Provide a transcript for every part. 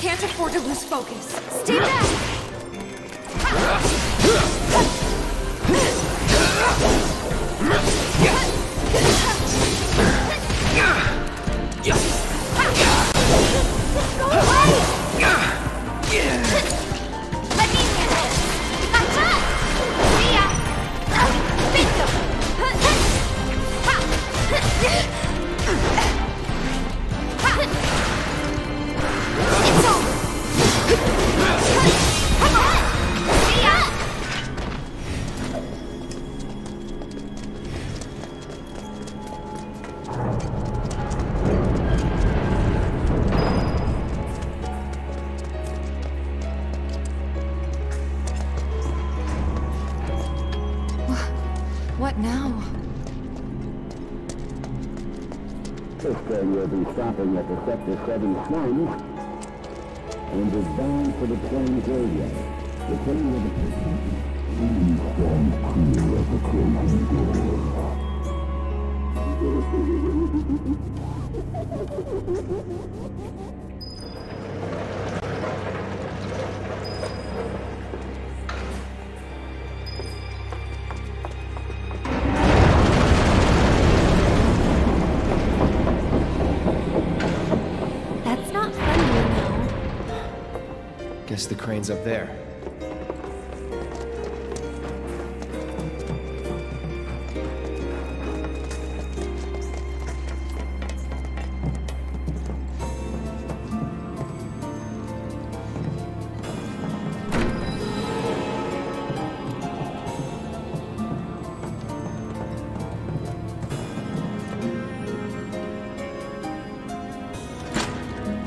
Can't afford to lose focus. Stay back! Sector 7 slums and is bound for the train will be... Please stand clear of the closing. The crane's up there.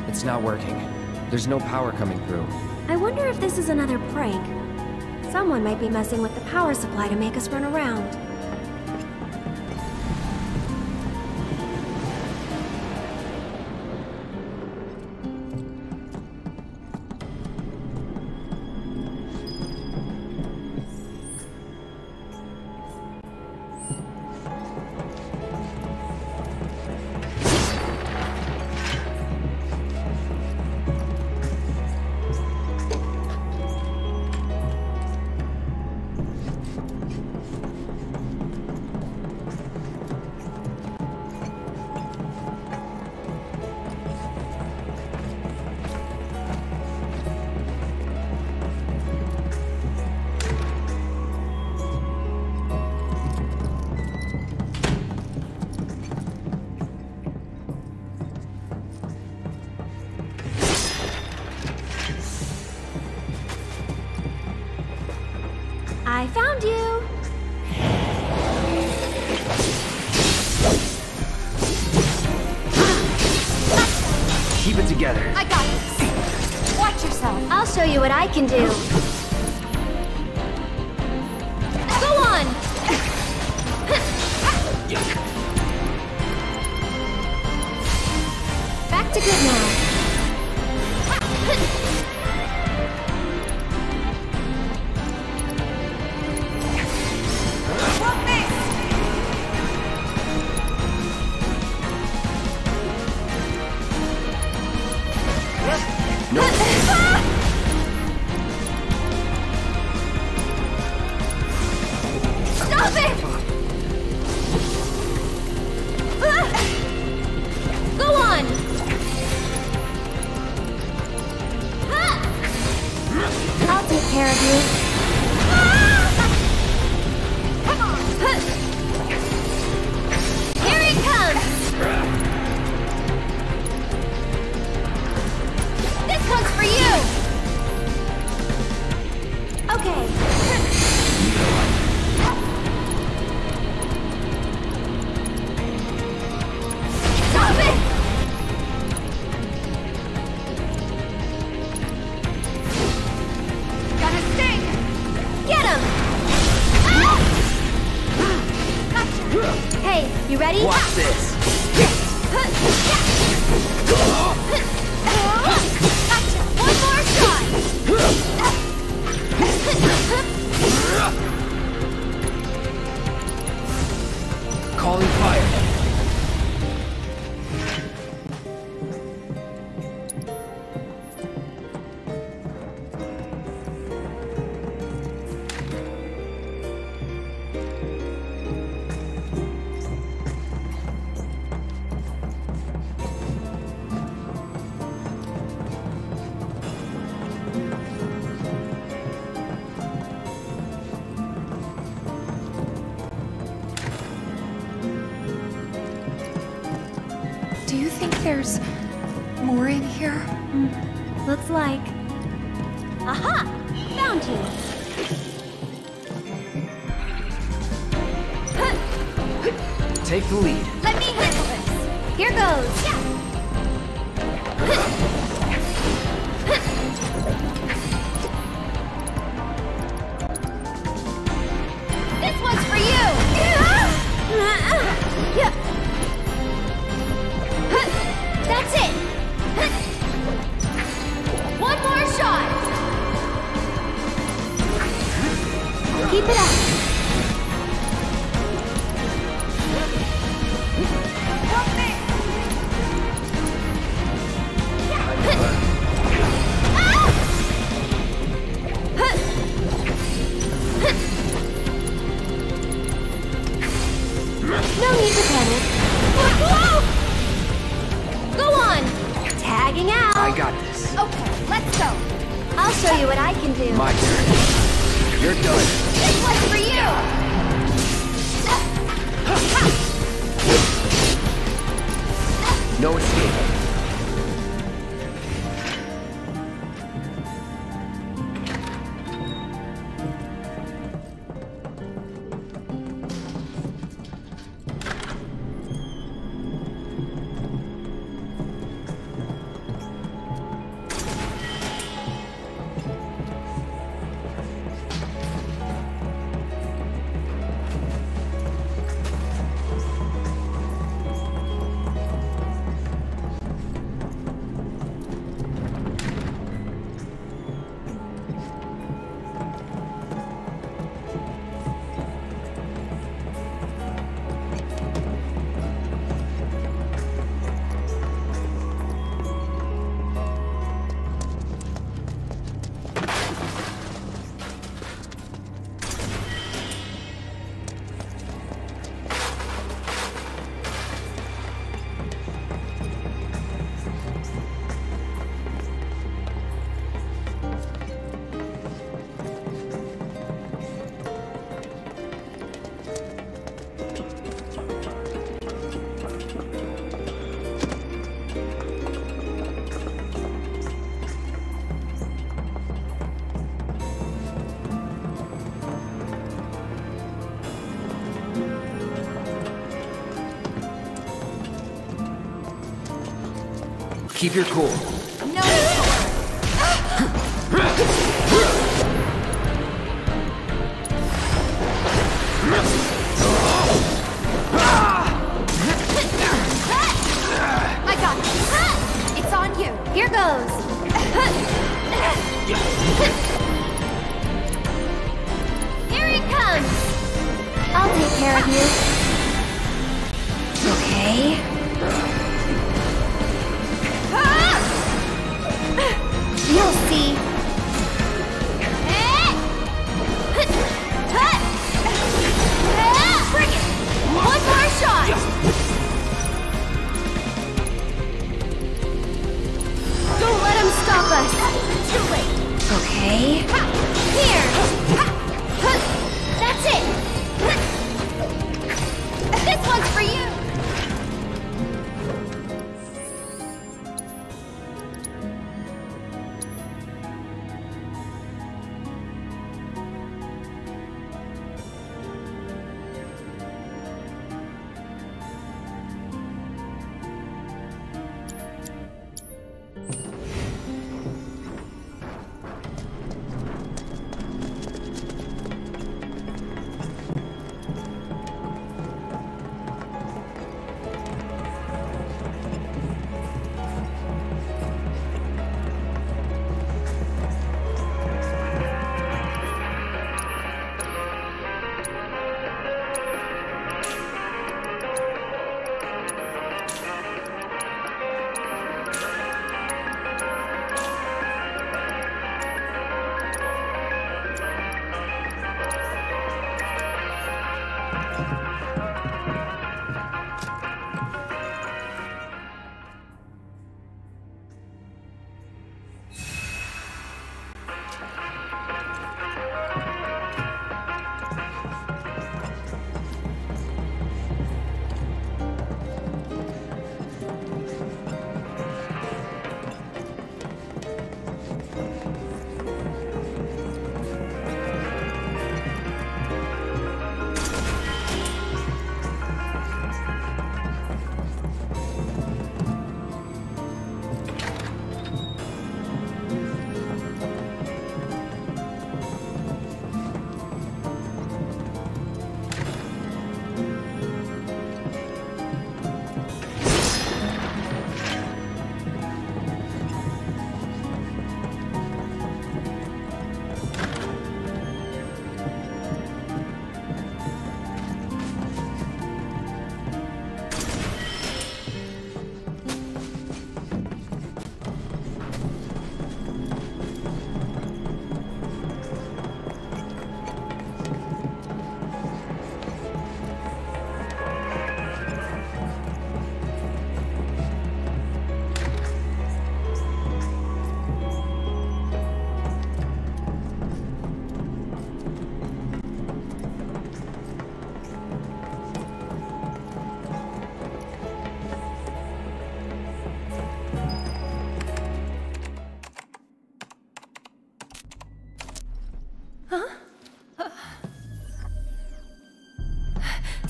It's not working. There's no power coming through. This is another prank. Someone might be messing with the power supply to make us run around. Back to good now. think there's more in here? Mm. Looks like. Aha! Found you! Take the lead. Let me handle this. Here goes. Yeah. Keep your cool.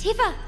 Tifa!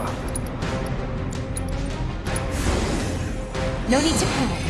Shake it off. No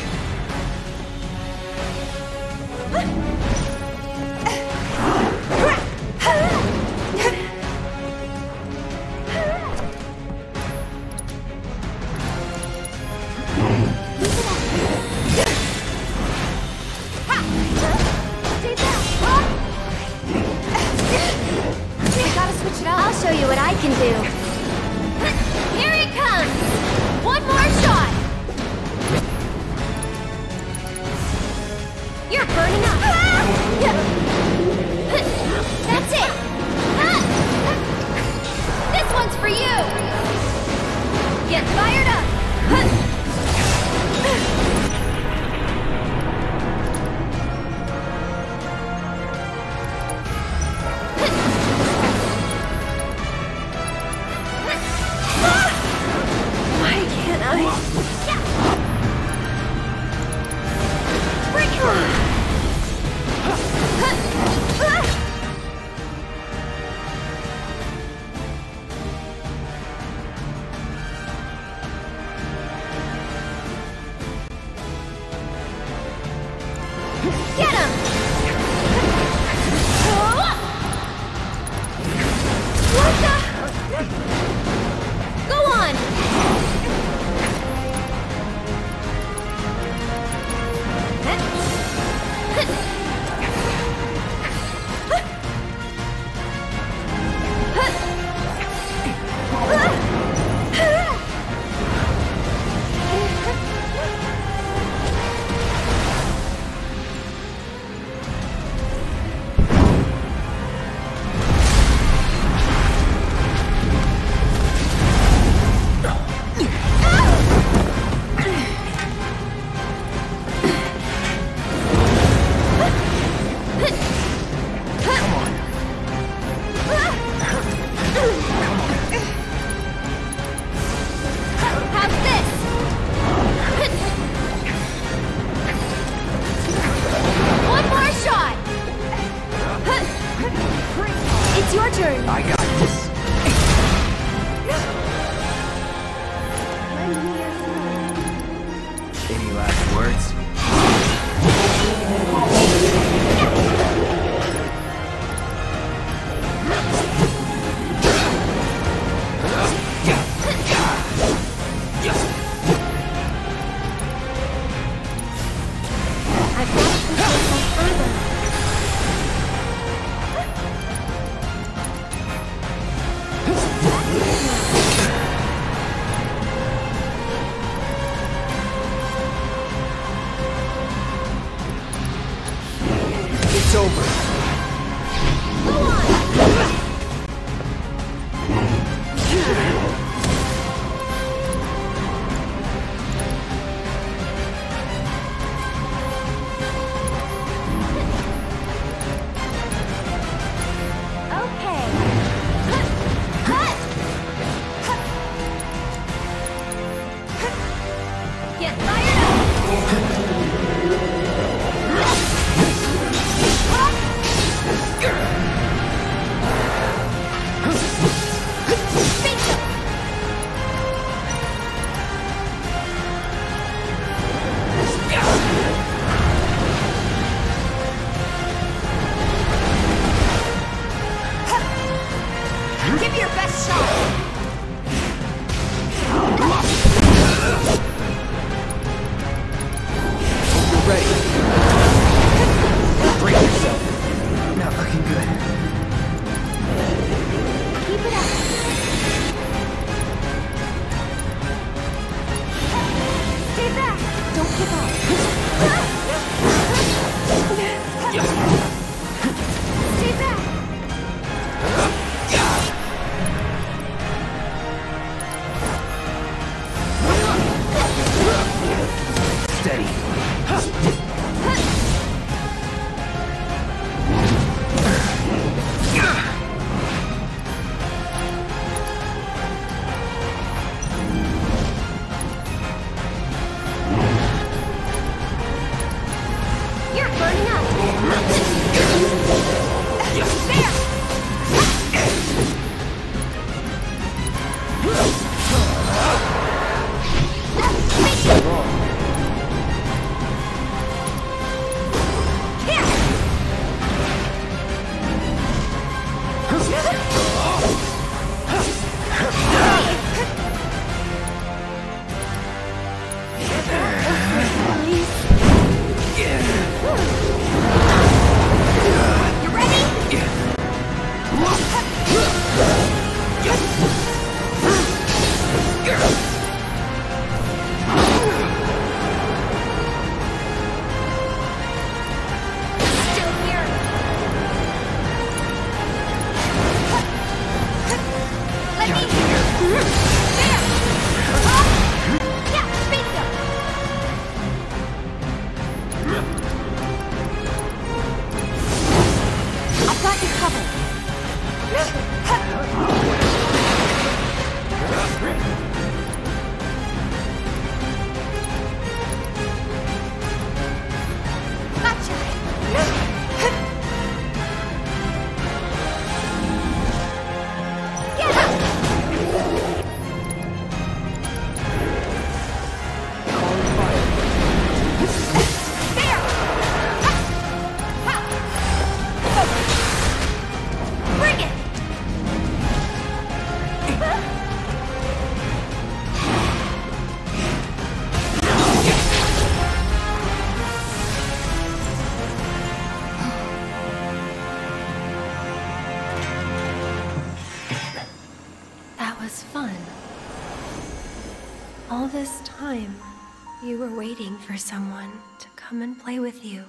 for someone to come and play with you.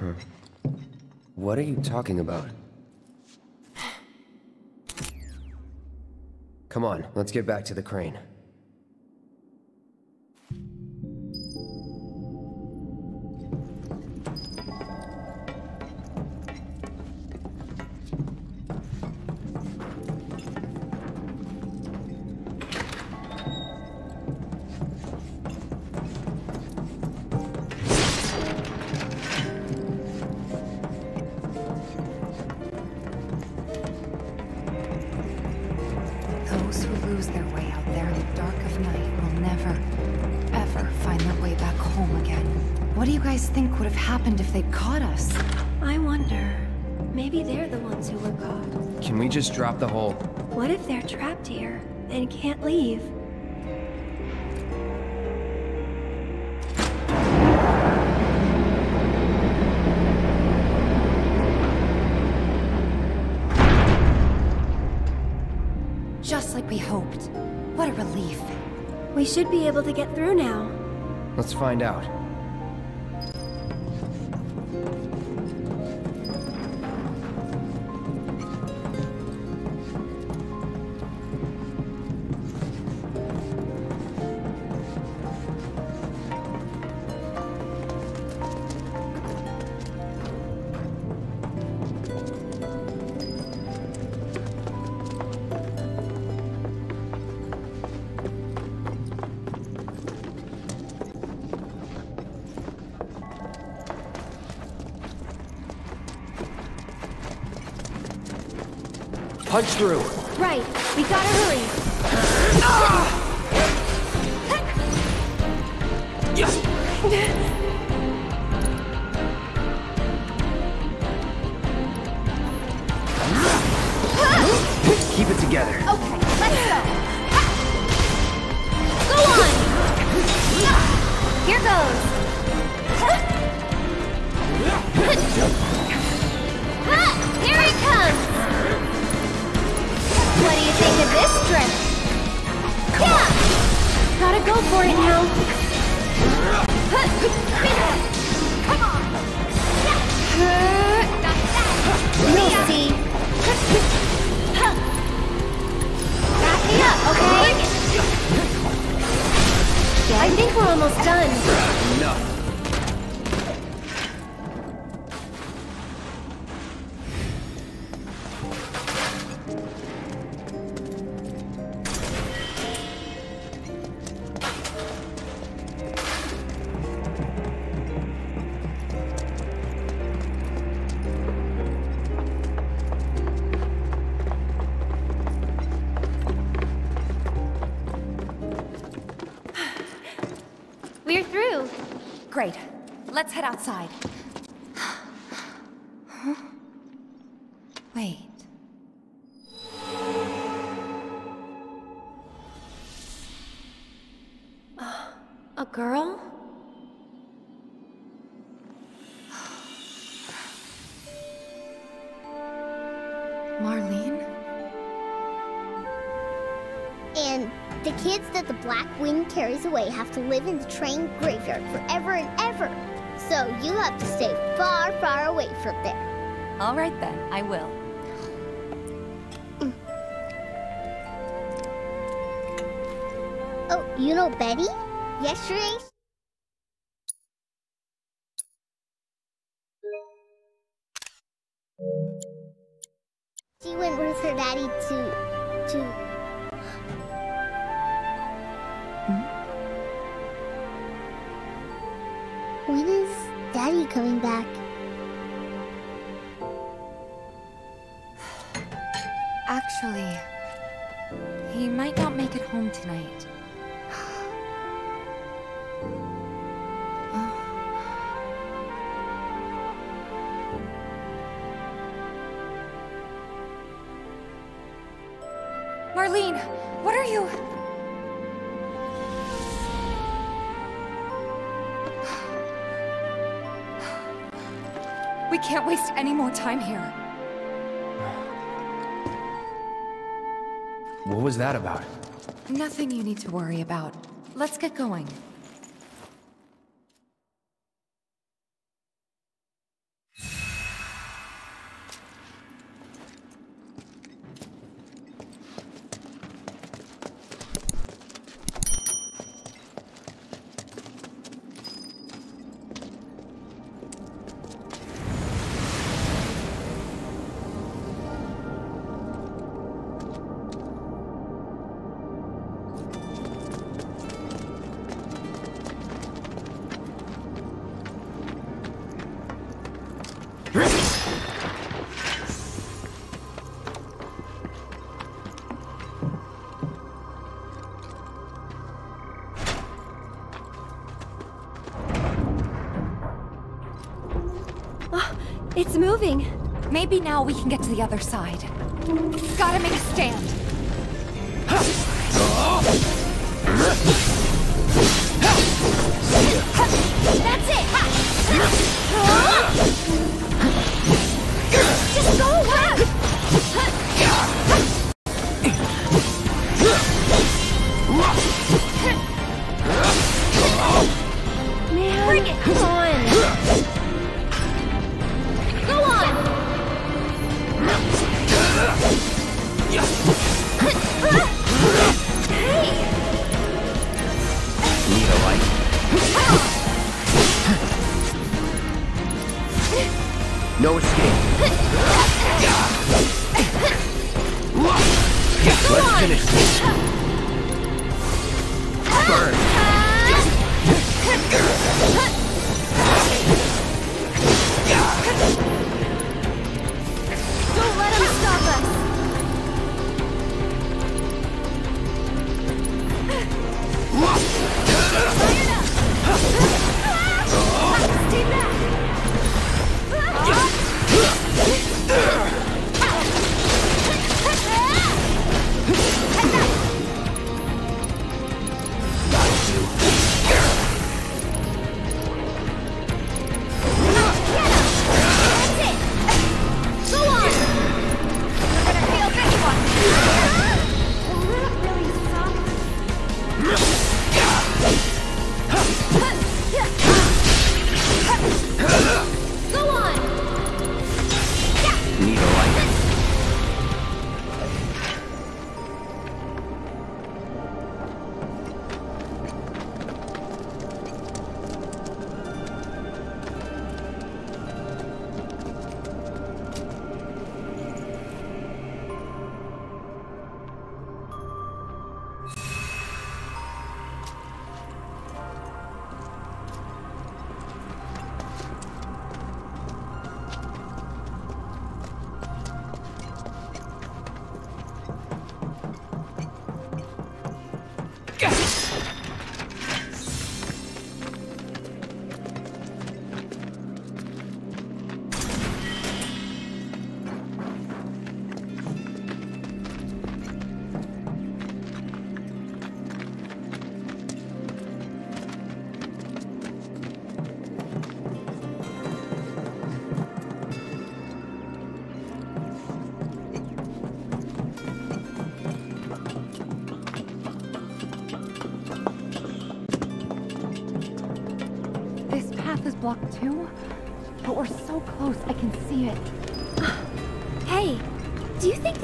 Huh. What are you talking about? Come on, let's get back to the crane. Happened if they'd caught us? I wonder, maybe they're the ones who were caught. Can we just drop the whole... What if they're trapped here and can't leave? Just like we hoped. What a relief. We should be able to get through now. Let's find out. Through! Right. We gotta hurry. Away have to live in the train graveyard forever and ever. So you have to stay far, far away from there. All right then, I will. Oh, you know Betty? Yesterday, she went with her daddy to to daddy coming back? Actually, he might not make it home tonight. Marlene, can't waste any more time here. What was that about? Nothing you need to worry about. Let's get going. It's moving. Maybe now we can get to the other side. Gotta make a stand. That's it!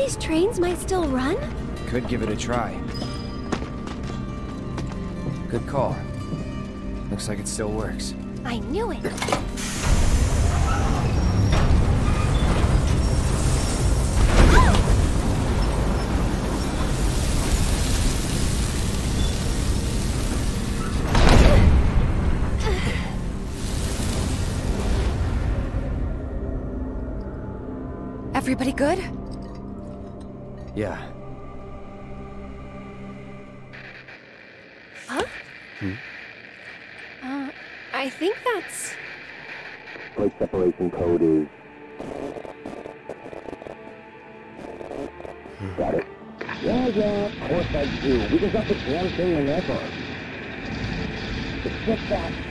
These trains might still run? Could give it a try. Good call. Looks like it still works. I knew it. Yeah. Huh? Hmm? Uh, I think that's... Plate separation code is... Got it. Yeah, yeah, of course I do. We just got the damn thing in ever. Just that.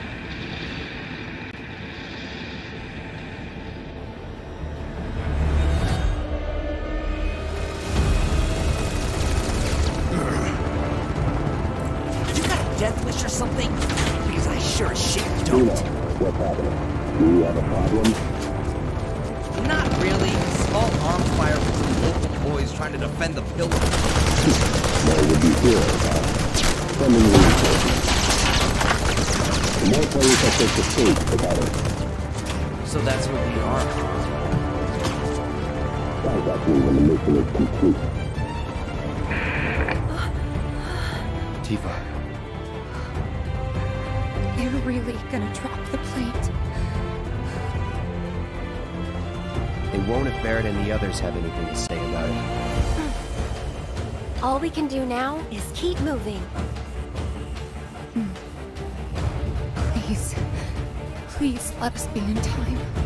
The more players that take the streets, the better. So that's what we are. Contact me when the mission is complete. Tifa, They're really gonna drop the plate. they won't if Barret and the others have anything to say about it. All we can do now is keep moving. Please let us be in time.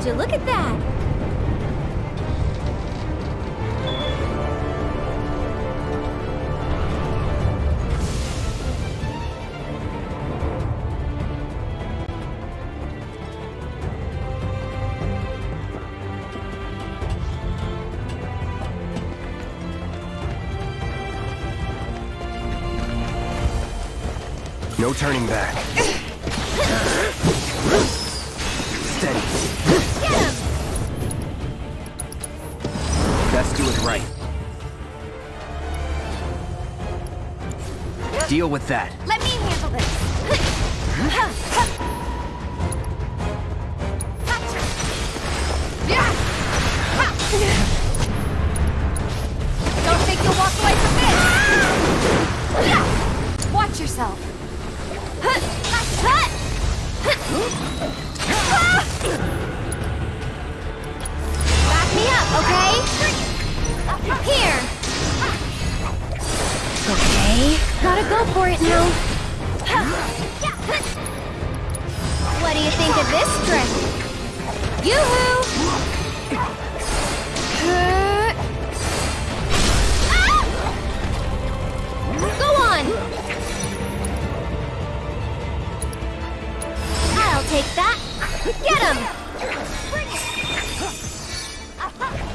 Would you look at that? No turning back. Deal with that. Let me handle this. Don't think you'll walk away from this. Watch yourself. Back me up, okay? Here. Okay. Gotta go for it now. What do you think of this trick? Yoo-hoo! Go on! I'll take that. Get him!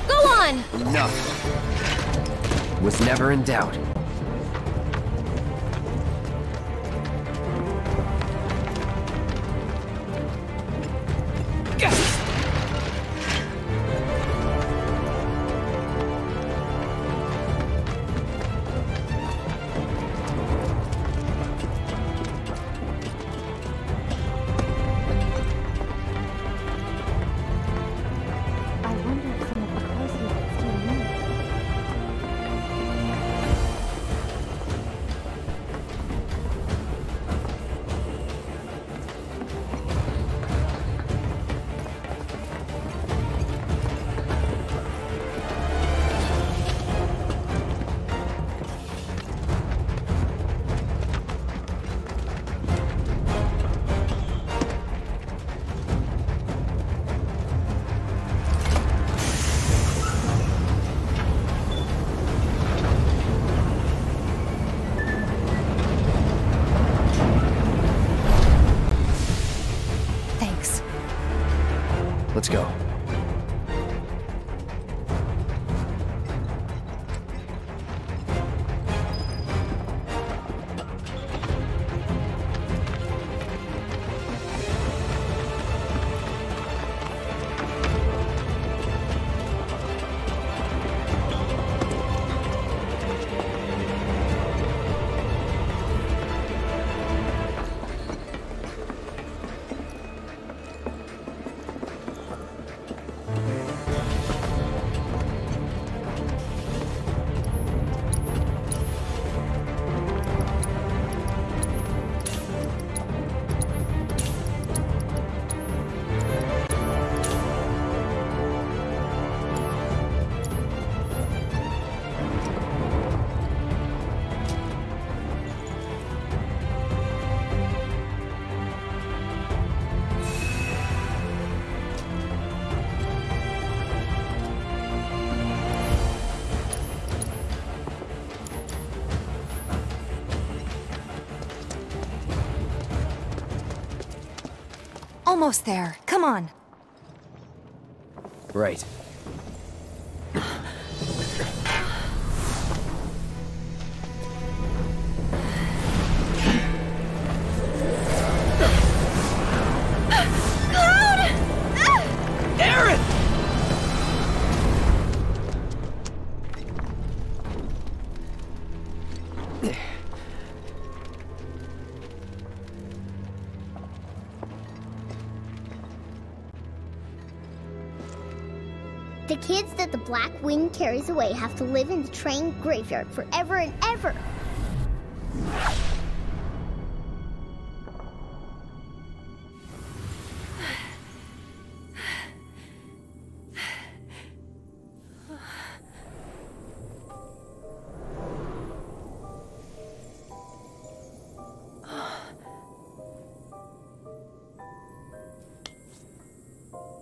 Go on! Enough. Was never in doubt. almost there. Come on. Right. wind carries away have to live in the train graveyard forever and ever.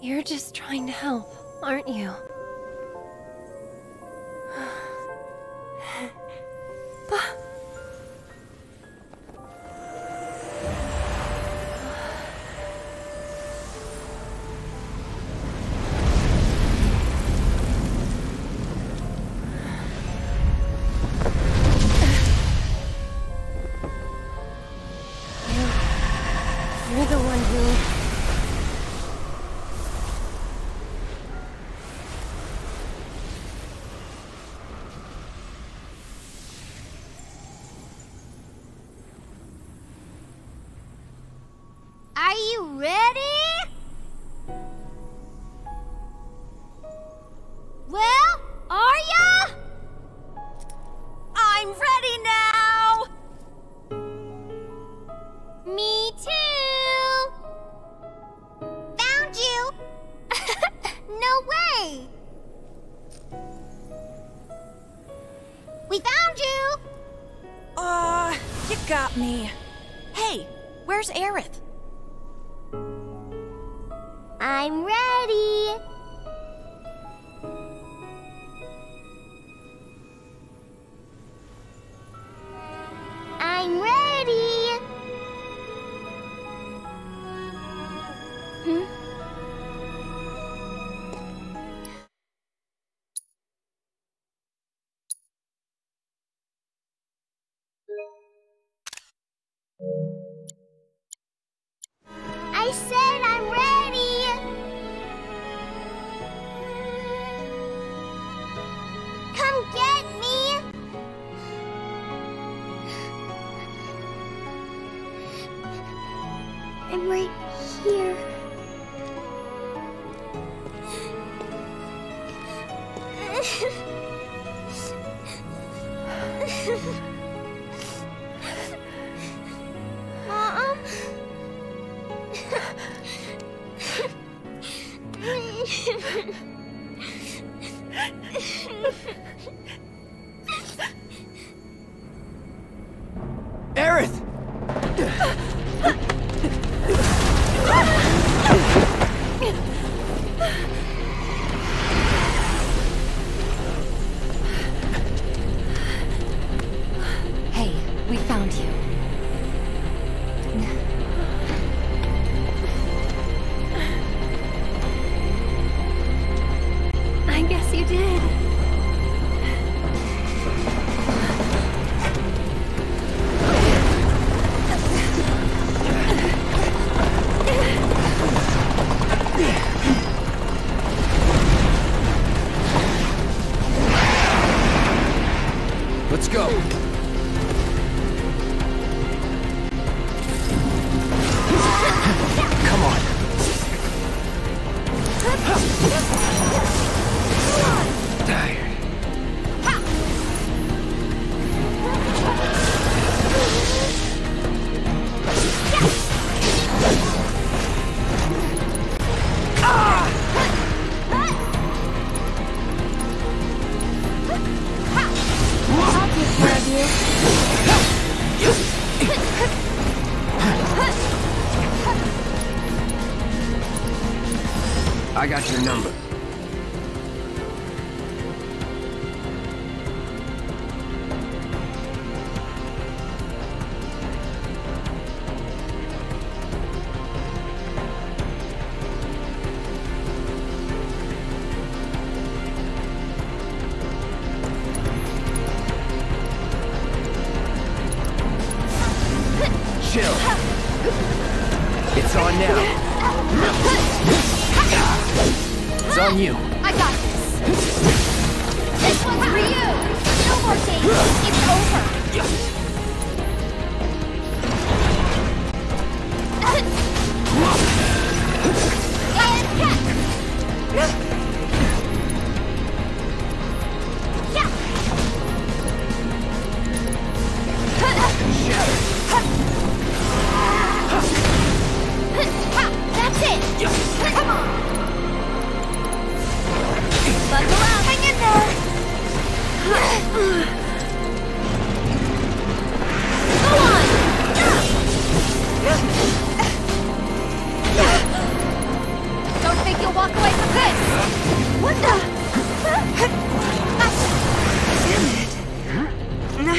You're just trying to help, aren't you? 嗯。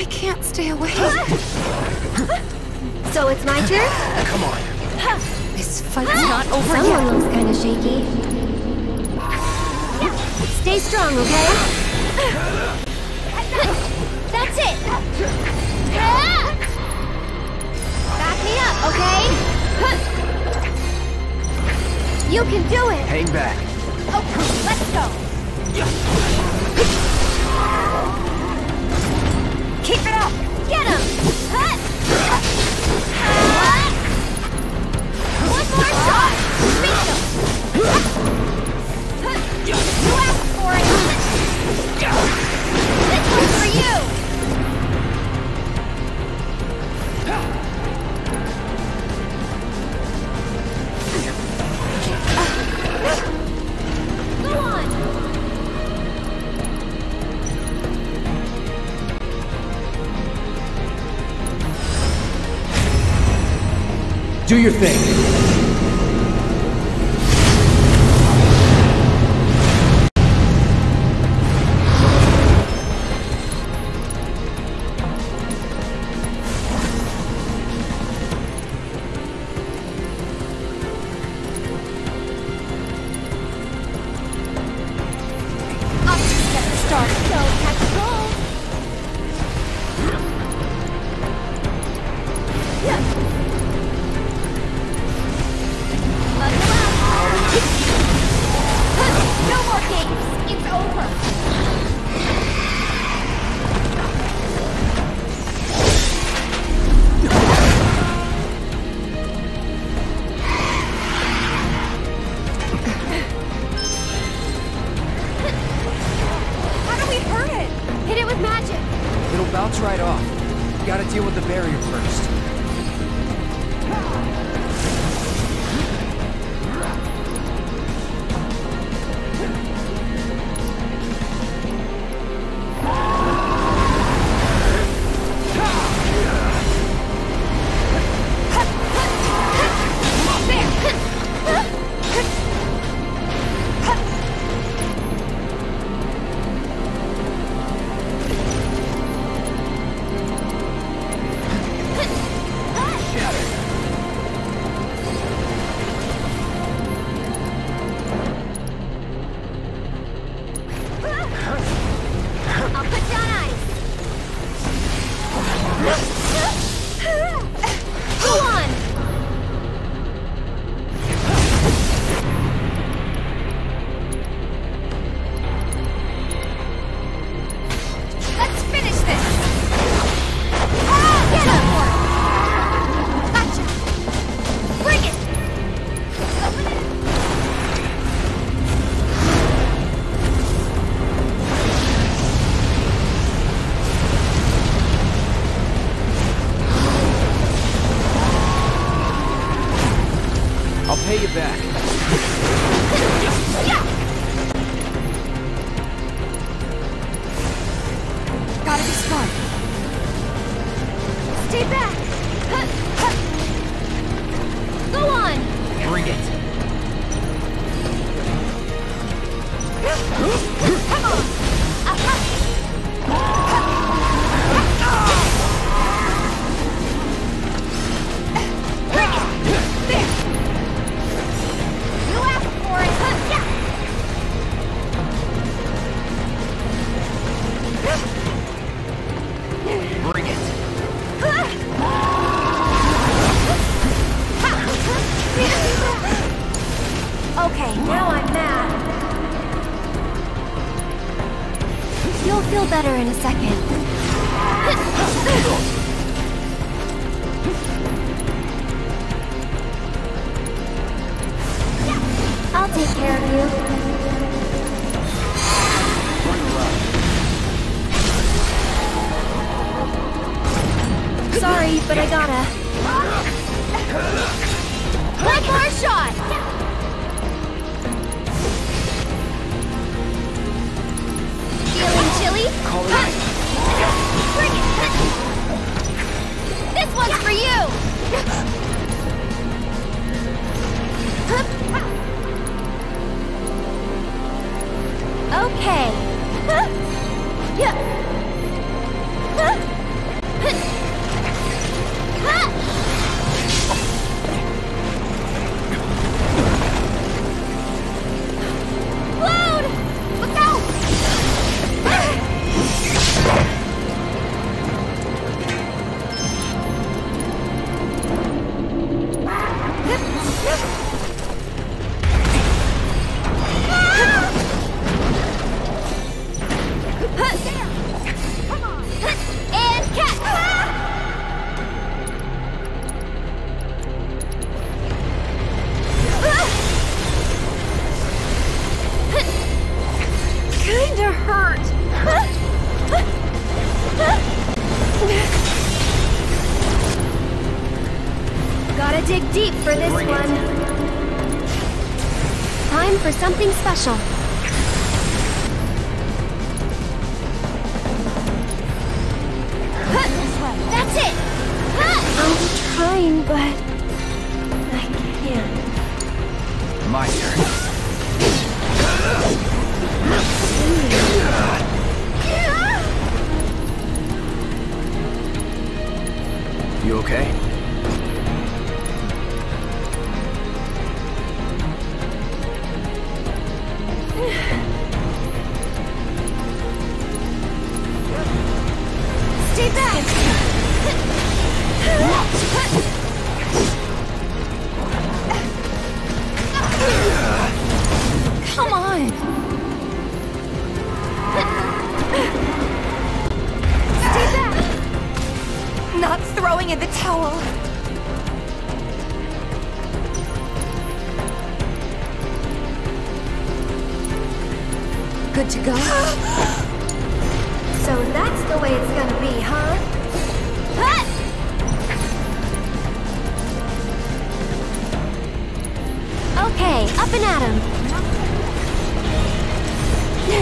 I can't stay away. so it's my turn? Come on. This fight's ah! not over Someone yet. Someone looks kind of shaky. Stay strong, okay? That's it! Ah! Back me up, okay? You can do it! Hang back. Okay, let's go! Get him! Hut! Hut! One more shot! Beat him! Do your thing.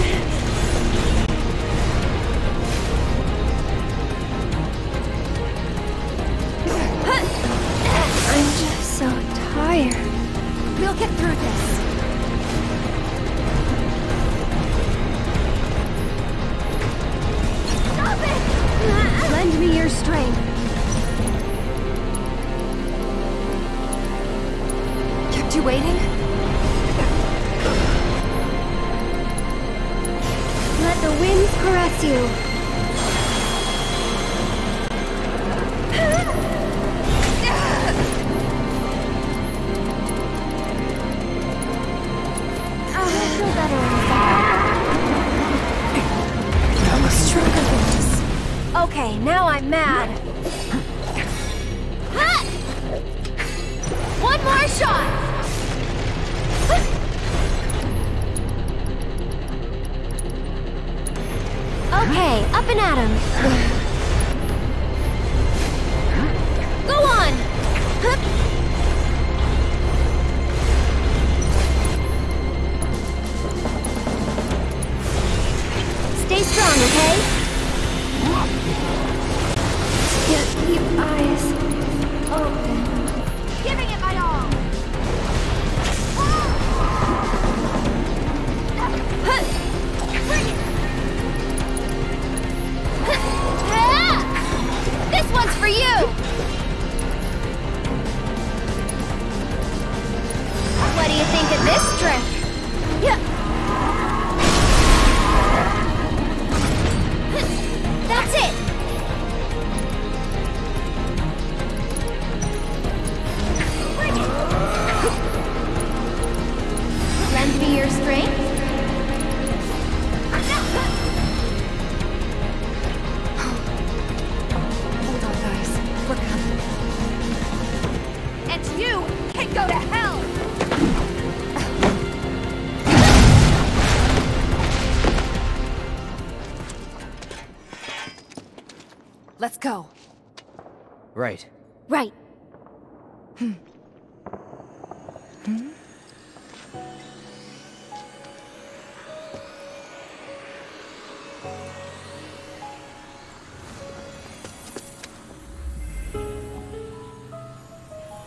Yeah. Right. Right. Hmm.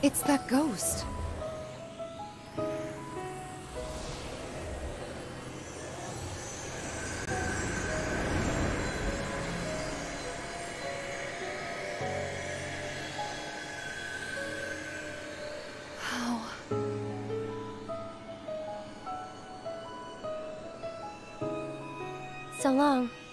It's that ghost. So long.